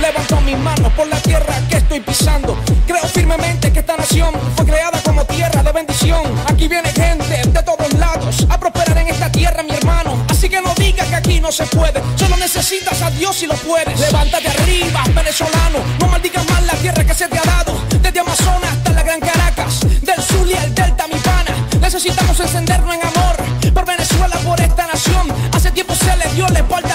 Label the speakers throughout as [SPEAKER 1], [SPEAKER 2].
[SPEAKER 1] levanto mis manos por la tierra que estoy pisando. Creo firmemente que esta nación fue creada como tierra de bendición. Aquí viene gente de todos lados a prosperar en esta tierra, mi hermano. Así que no digas que aquí no se puede. Solo necesitas a Dios si lo puedes. Levántate arriba, venezolano. No maldigas más la tierra que se te ha dado. Desde Amazonas hasta la Gran Caracas. Del sur y al delta, mi pana. Necesitamos encendernos en amor. Por Venezuela, por esta nación. Hace tiempo se le dio la espalda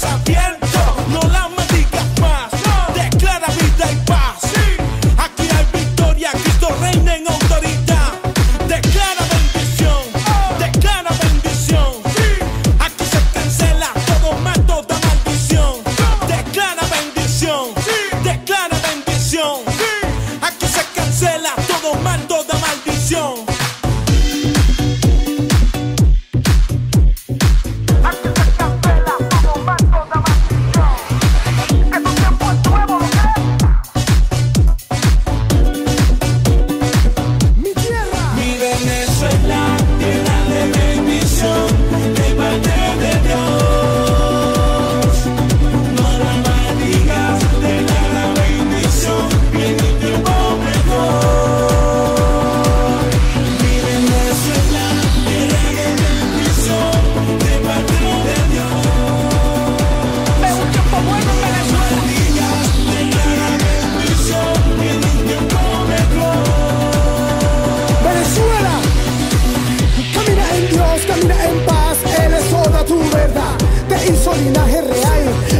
[SPEAKER 2] pasa?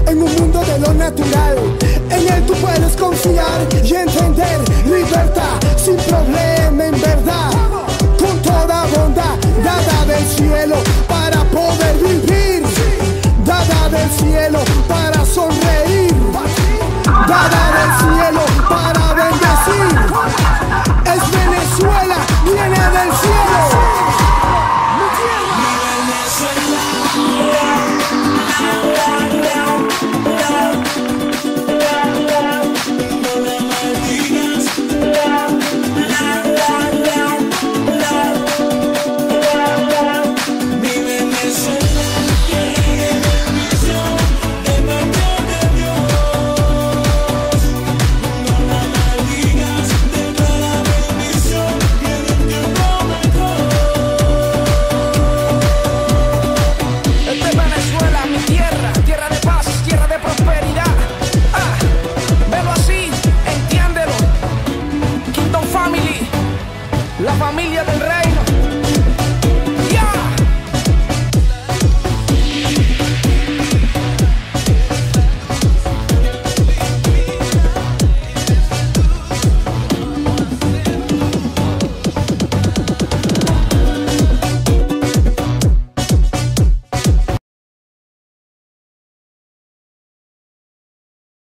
[SPEAKER 2] En un
[SPEAKER 3] mundo de lo natural. En Él tú puedes confiar y entender libertad